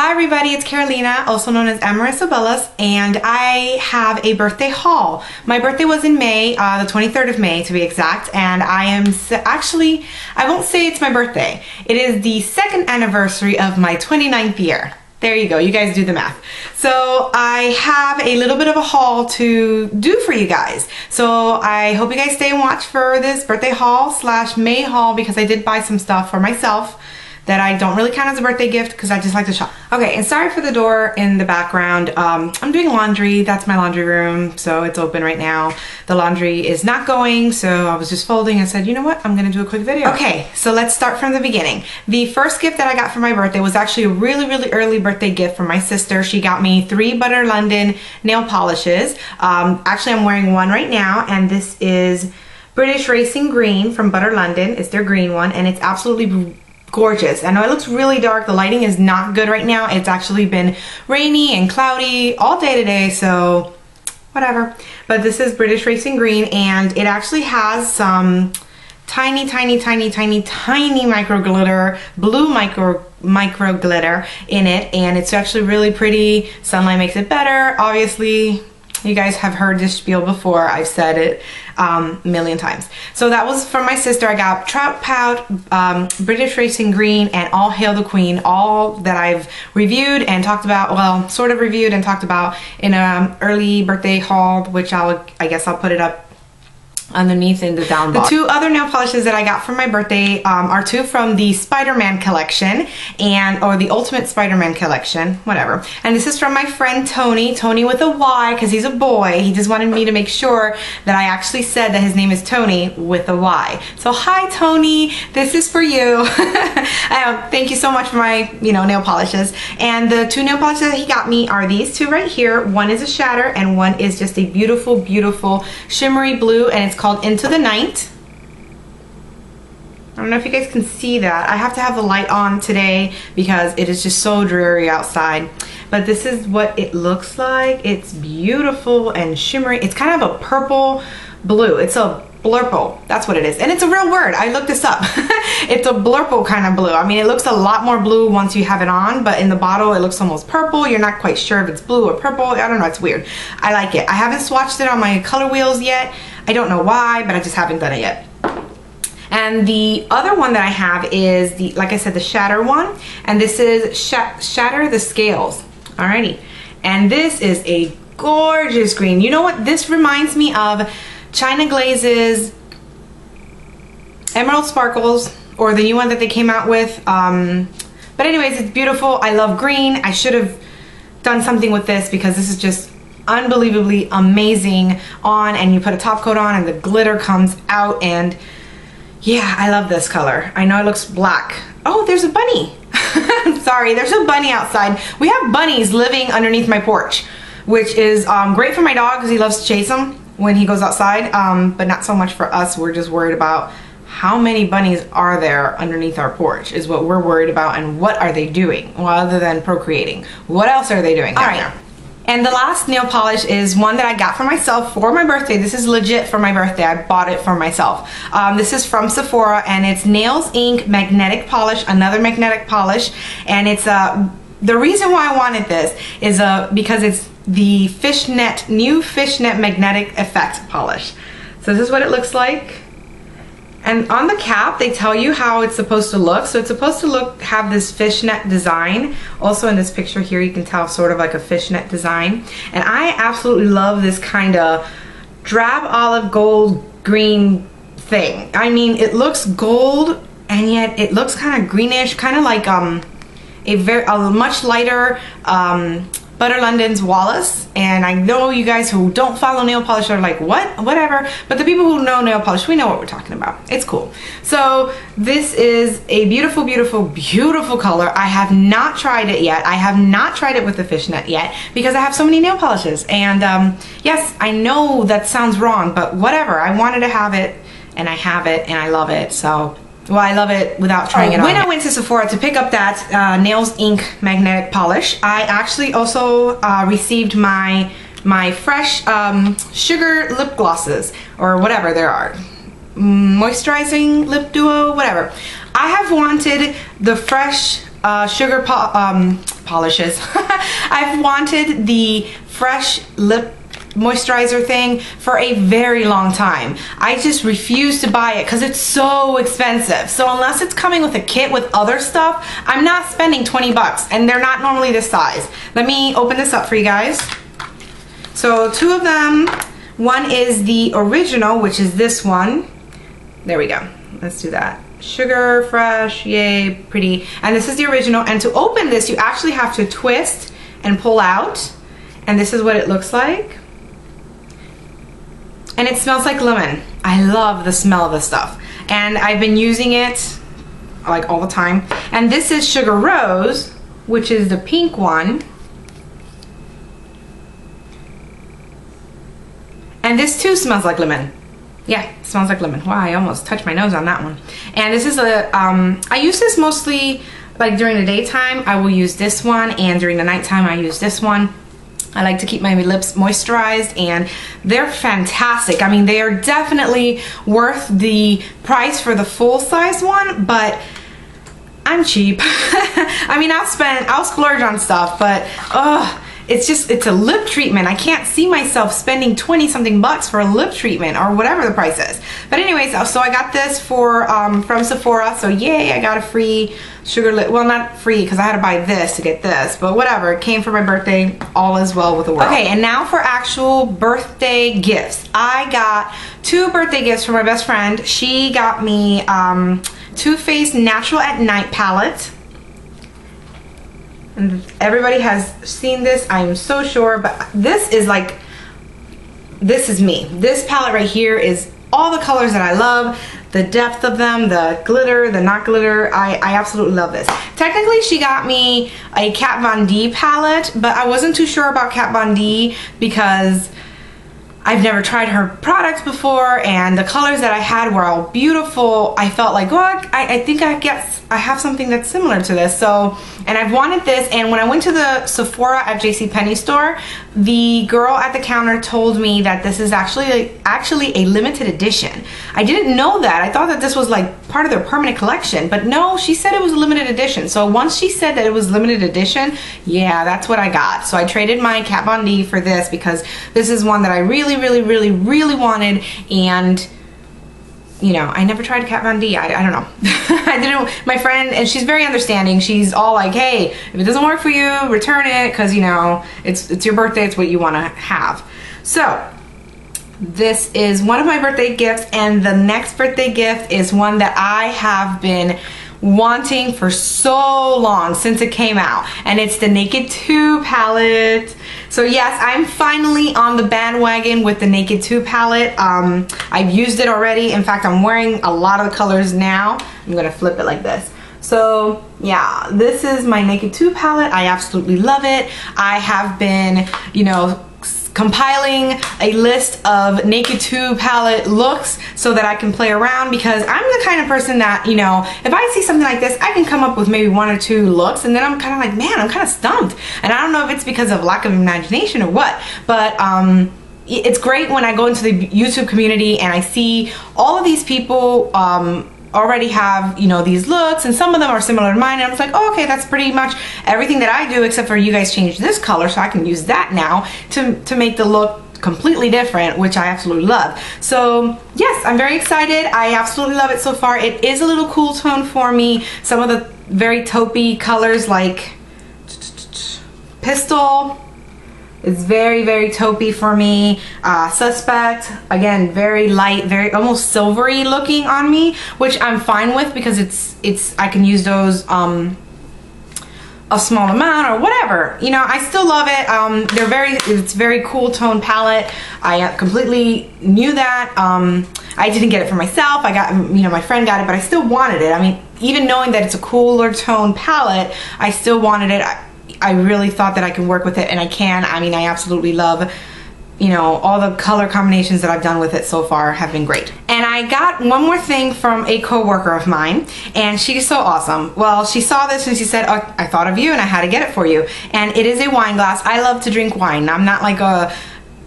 Hi everybody, it's Carolina, also known as Amarissa Bellas, and I have a birthday haul. My birthday was in May, uh, the 23rd of May to be exact, and I am actually, I won't say it's my birthday. It is the second anniversary of my 29th year. There you go, you guys do the math. So I have a little bit of a haul to do for you guys. So I hope you guys stay and watch for this birthday haul slash May haul because I did buy some stuff for myself that I don't really count as a birthday gift because I just like to shop. Okay, and sorry for the door in the background. Um, I'm doing laundry. That's my laundry room, so it's open right now. The laundry is not going, so I was just folding and said, you know what, I'm gonna do a quick video. Okay, so let's start from the beginning. The first gift that I got for my birthday was actually a really, really early birthday gift from my sister. She got me three Butter London nail polishes. Um, actually, I'm wearing one right now, and this is British Racing Green from Butter London. It's their green one, and it's absolutely gorgeous. I know it looks really dark. The lighting is not good right now. It's actually been rainy and cloudy all day today, so whatever. But this is British Racing Green, and it actually has some tiny, tiny, tiny, tiny, tiny micro glitter, blue micro micro glitter in it, and it's actually really pretty. Sunlight makes it better. Obviously, you guys have heard this spiel before. I've said it um, a million times. So that was from my sister. I got Trout Pout, um, British Racing Green, and All Hail the Queen, all that I've reviewed and talked about, well, sort of reviewed and talked about in an early birthday haul, which I'll, I guess I'll put it up underneath in the down box. The two other nail polishes that I got for my birthday um, are two from the Spider-Man collection and or the Ultimate Spider-Man collection, whatever. And this is from my friend Tony, Tony with a Y because he's a boy. He just wanted me to make sure that I actually said that his name is Tony with a Y. So hi Tony, this is for you. um, thank you so much for my, you know, nail polishes. And the two nail polishes that he got me are these two right here. One is a shatter and one is just a beautiful, beautiful shimmery blue and it's called Into the Night. I don't know if you guys can see that. I have to have the light on today because it is just so dreary outside. But this is what it looks like. It's beautiful and shimmery. It's kind of a purple blue. It's a blurple. That's what it is. And it's a real word. I looked this up. it's a blurple kind of blue. I mean, it looks a lot more blue once you have it on, but in the bottle, it looks almost purple. You're not quite sure if it's blue or purple. I don't know. It's weird. I like it. I haven't swatched it on my color wheels yet. I don't know why, but I just haven't done it yet. And the other one that I have is the, like I said, the Shatter one. And this is Sh Shatter the Scales. Alrighty. And this is a gorgeous green. You know what? This reminds me of China Glaze's Emerald Sparkles or the new one that they came out with. Um, but anyways, it's beautiful. I love green. I should have done something with this because this is just unbelievably amazing on and you put a top coat on and the glitter comes out and yeah, I love this color. I know it looks black. Oh, there's a bunny. Sorry, there's a bunny outside. We have bunnies living underneath my porch, which is um, great for my dog because he loves to chase them when he goes outside, um, but not so much for us. We're just worried about how many bunnies are there underneath our porch is what we're worried about and what are they doing well, other than procreating. What else are they doing All right. There? And the last nail polish is one that I got for myself for my birthday. This is legit for my birthday. I bought it for myself. Um, this is from Sephora and it's Nails Inc. Magnetic Polish, another magnetic polish. And it's a, uh, the reason why I wanted this is uh, because it's the fishnet, new fishnet magnetic effect polish. So this is what it looks like. And on the cap, they tell you how it's supposed to look. So it's supposed to look, have this fishnet design. Also in this picture here, you can tell sort of like a fishnet design. And I absolutely love this kind of drab olive gold green thing. I mean, it looks gold and yet it looks kind of greenish, kind of like um, a very a much lighter um, Butter London's Wallis. And I know you guys who don't follow nail polish are like, what? Whatever. But the people who know nail polish, we know what we're talking about. It's cool. So this is a beautiful, beautiful, beautiful color. I have not tried it yet. I have not tried it with the fishnet yet because I have so many nail polishes. And um, yes, I know that sounds wrong, but whatever. I wanted to have it and I have it and I love it. So well, I love it without trying oh, it on. When I went to Sephora to pick up that uh, Nails Inc. magnetic polish, I actually also uh, received my my fresh um, sugar lip glosses or whatever there are. Moisturizing lip duo, whatever. I have wanted the fresh uh, sugar po um, polishes. I've wanted the fresh lip moisturizer thing for a very long time. I just refuse to buy it because it's so expensive. So unless it's coming with a kit with other stuff, I'm not spending 20 bucks and they're not normally this size. Let me open this up for you guys. So two of them, one is the original, which is this one. There we go. Let's do that. Sugar Fresh, yay, pretty. And this is the original. And to open this, you actually have to twist and pull out. And this is what it looks like and it smells like lemon. I love the smell of this stuff. And I've been using it like all the time. And this is Sugar Rose, which is the pink one. And this too smells like lemon. Yeah, smells like lemon. Wow, I almost touched my nose on that one. And this is a, um, I use this mostly like during the daytime. I will use this one and during the nighttime I use this one. I like to keep my lips moisturized and they're fantastic. I mean, they are definitely worth the price for the full size one, but I'm cheap. I mean, I'll spend, I'll splurge on stuff, but ugh, it's just, it's a lip treatment. I can't see myself spending 20 something bucks for a lip treatment or whatever the price is. But anyways, so I got this for, um, from Sephora. So yay, I got a free sugar lip. Well, not free because I had to buy this to get this, but whatever. It came for my birthday. All is well with the world. Okay, and now for actual birthday gifts. I got two birthday gifts from my best friend. She got me um, Too Faced Natural at Night palette and everybody has seen this I'm so sure but this is like this is me this palette right here is all the colors that I love the depth of them the glitter the not glitter I, I absolutely love this. Technically she got me a Kat Von D palette but I wasn't too sure about Kat Von D because I've never tried her products before and the colors that I had were all beautiful. I felt like, well, I, I think I guess I have something that's similar to this. So, and I've wanted this and when I went to the Sephora at JCPenney store, the girl at the counter told me that this is actually actually a limited edition. I didn't know that. I thought that this was like part of their permanent collection, but no, she said it was a limited edition. So once she said that it was limited edition, yeah, that's what I got. So I traded my Kat Von D for this because this is one that I really, really, really, really really wanted and you know, I never tried Kat Von D. I, I don't know. I didn't, my friend, and she's very understanding. She's all like, hey, if it doesn't work for you, return it because, you know, it's, it's your birthday. It's what you want to have. So this is one of my birthday gifts and the next birthday gift is one that I have been wanting for so long since it came out and it's the Naked 2 palette. So yes, I'm finally on the bandwagon with the Naked 2 palette. Um, I've used it already. In fact, I'm wearing a lot of the colors now. I'm gonna flip it like this. So yeah, this is my Naked 2 palette. I absolutely love it. I have been, you know, compiling a list of Naked 2 palette looks so that I can play around because I'm the kind of person that, you know, if I see something like this, I can come up with maybe one or two looks and then I'm kind of like, man, I'm kind of stumped. And I don't know if it's because of lack of imagination or what, but um, it's great when I go into the YouTube community and I see all of these people um, already have, you know, these looks and some of them are similar to mine and I was like, oh, okay, that's pretty much everything that I do except for you guys changed this color so I can use that now to, to make the look completely different, which I absolutely love. So yes, I'm very excited. I absolutely love it so far. It is a little cool tone for me. Some of the very taupey colors like Pistol, it's very, very taupey for me. Uh, Suspect, again, very light, very almost silvery looking on me, which I'm fine with because it's, it's I can use those um, a small amount or whatever. You know, I still love it. Um, they're very, it's very cool tone palette. I completely knew that. Um, I didn't get it for myself. I got, you know, my friend got it, but I still wanted it. I mean, even knowing that it's a cooler tone palette, I still wanted it. I, I really thought that I could work with it and I can. I mean, I absolutely love you know, all the color combinations that I've done with it so far have been great. And I got one more thing from a coworker of mine, and she's so awesome. Well, she saw this and she said, oh, I thought of you and I had to get it for you. And it is a wine glass. I love to drink wine. I'm not like a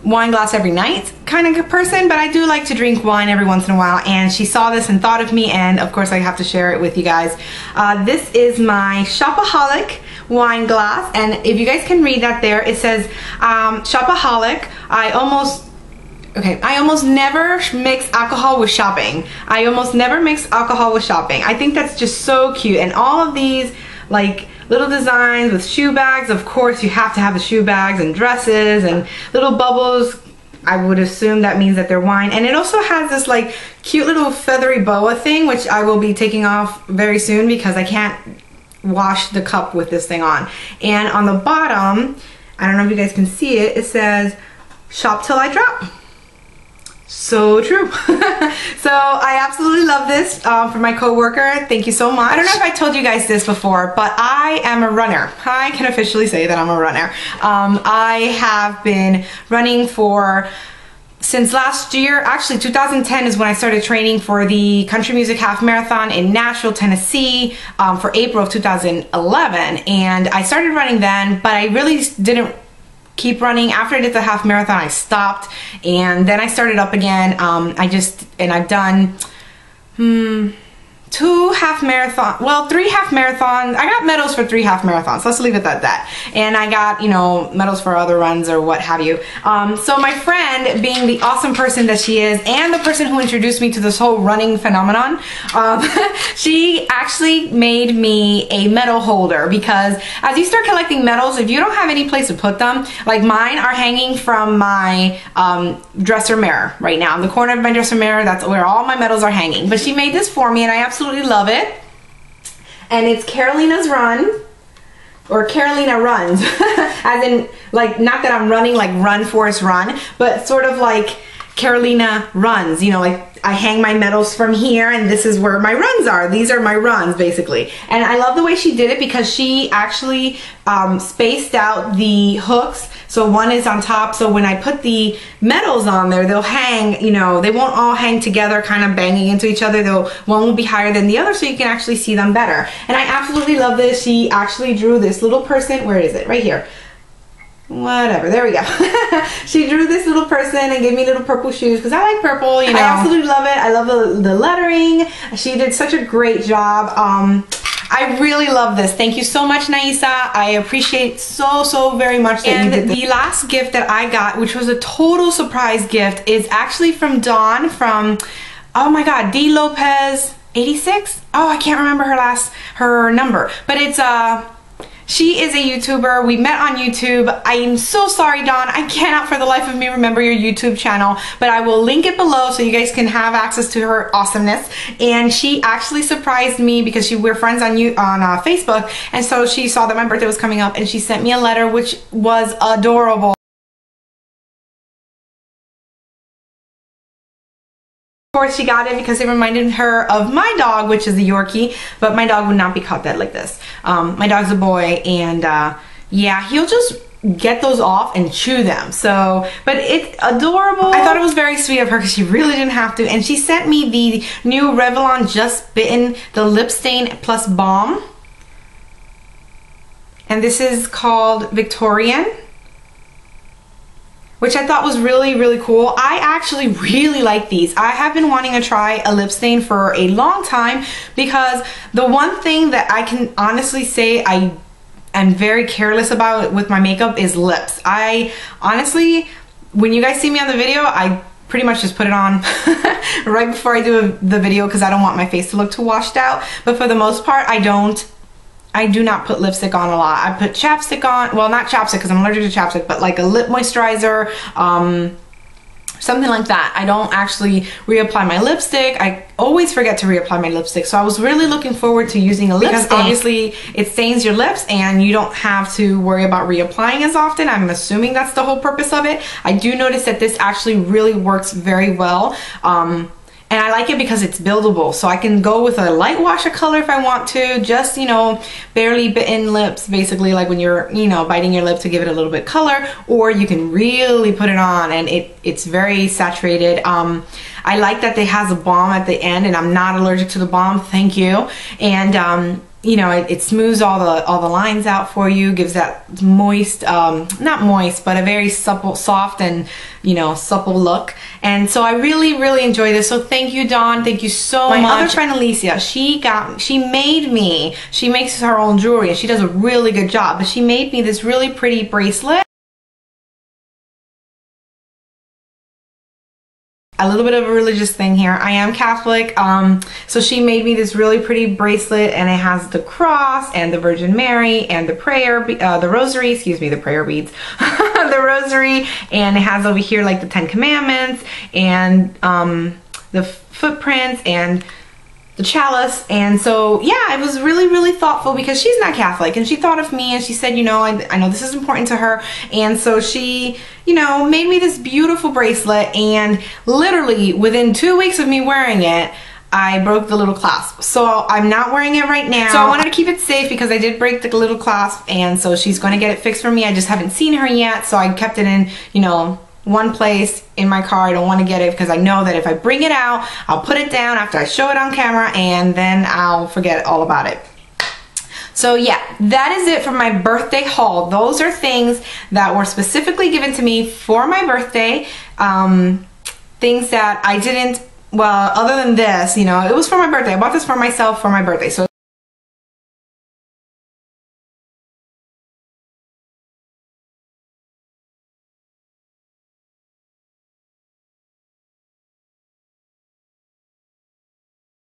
wine glass every night kind of person, but I do like to drink wine every once in a while. And she saw this and thought of me, and of course I have to share it with you guys. Uh, this is my Shopaholic wine glass. And if you guys can read that there, it says um, Shopaholic. I almost okay i almost never mix alcohol with shopping i almost never mix alcohol with shopping i think that's just so cute and all of these like little designs with shoe bags of course you have to have the shoe bags and dresses and little bubbles I would assume that means that they're wine. And it also has this like cute little feathery boa thing, which I will be taking off very soon because I can't wash the cup with this thing on. And on the bottom, I don't know if you guys can see it, it says, shop till I drop. So true. so I absolutely love this um, for my coworker. Thank you so much. I don't know if I told you guys this before, but I am a runner. I can officially say that I'm a runner. Um, I have been running for since last year, actually 2010 is when I started training for the Country Music Half Marathon in Nashville, Tennessee um, for April of 2011. And I started running then, but I really didn't keep running. After I did the half marathon, I stopped and then I started up again. Um, I just, and I've done, hmm, two half marathon, well, three half marathons. I got medals for three half marathons. Let's leave it at that. And I got, you know, medals for other runs or what have you. Um, so my friend, being the awesome person that she is, and the person who introduced me to this whole running phenomenon, um, she actually made me a medal holder because as you start collecting medals, if you don't have any place to put them, like mine are hanging from my um, dresser mirror right now. In the corner of my dresser mirror, that's where all my medals are hanging. But she made this for me and I absolutely absolutely love it. And it's Carolina's Run or Carolina runs, as in like not that I'm running like run Forrest run, but sort of like Carolina runs, you know, like I hang my medals from here and this is where my runs are. These are my runs basically. And I love the way she did it because she actually um, spaced out the hooks. So one is on top. So when I put the medals on there, they'll hang, you know, they won't all hang together kind of banging into each other. They'll, one will be higher than the other so you can actually see them better. And I absolutely love this. She actually drew this little person. Where is it? Right here whatever there we go she drew this little person and gave me little purple shoes because i like purple you know i absolutely love it i love the, the lettering she did such a great job um I really love this. Thank you so much, Naisa. I appreciate so, so very much that and you did this. the last gift that I got, which was a total surprise gift, is actually from Dawn from, oh my God, D. Lopez 86? Oh, I can't remember her last, her number. But it's, uh, she is a YouTuber. We met on YouTube. I am so sorry, Dawn. I cannot for the life of me remember your YouTube channel, but I will link it below so you guys can have access to her awesomeness. And she actually surprised me because she, we're friends on you on uh, Facebook, and so she saw that my birthday was coming up, and she sent me a letter which was adorable. Course she got it because it reminded her of my dog which is a Yorkie but my dog would not be caught dead like this. Um, my dog's a boy and uh, yeah he'll just get those off and chew them. So but it's adorable. I thought it was very sweet of her because she really didn't have to. And she sent me the new Revlon Just Bitten the lip stain plus balm. And this is called Victorian which I thought was really, really cool. I actually really like these. I have been wanting to try a lip stain for a long time because the one thing that I can honestly say I am very careless about with my makeup is lips. I honestly, when you guys see me on the video, I pretty much just put it on right before I do the video because I don't want my face to look too washed out. But for the most part, I don't I do not put lipstick on a lot. I put chapstick on, well not chapstick because I'm allergic to chapstick, but like a lip moisturizer, um, something like that. I don't actually reapply my lipstick. I always forget to reapply my lipstick. So I was really looking forward to using a lipstick. Because obviously it stains your lips and you don't have to worry about reapplying as often. I'm assuming that's the whole purpose of it. I do notice that this actually really works very well. Um, and I like it because it's buildable. So I can go with a light wash of color if I want to, just, you know, barely bitten lips, basically like when you're, you know, biting your lip to give it a little bit color, or you can really put it on and it, it's very saturated. Um, I like that it has a balm at the end and I'm not allergic to the balm, thank you. And um, you know, it, it, smooths all the all the lines out for you, gives that moist, um, not moist, but a very supple, soft and you know supple look. And so I really, really enjoy this. So thank you, Dawn. Thank you so My much. My other friend Alicia, she got, she made me. She makes her own jewelry, and she does a really good job. But she made me this really pretty bracelet. A little bit of a religious thing here. I am Catholic, um, so she made me this really pretty bracelet and it has the cross and the Virgin Mary and the prayer, uh, the rosary, excuse me, the prayer beads, the rosary, and it has over here like the Ten Commandments and um, the footprints and the chalice and so yeah it was really really thoughtful because she's not catholic and she thought of me and she said you know I, I, know this is important to her and so she you know made me this beautiful bracelet and literally within two weeks of me wearing it I broke the little clasp. So I'm not wearing it right now. So I wanted to keep it safe because I did break the little clasp and so she's going to get it fixed for me. I just haven't seen her yet. So I kept it in, you know, one place in my car. I don't want to get it because I know that if I bring it out, I'll put it down after I show it on camera and then I'll forget all about it. So yeah, that is it for my birthday haul. Those are things that were specifically given to me for my birthday. Um, things that I didn't, well, other than this, you know, it was for my birthday. I bought this for myself for my birthday. So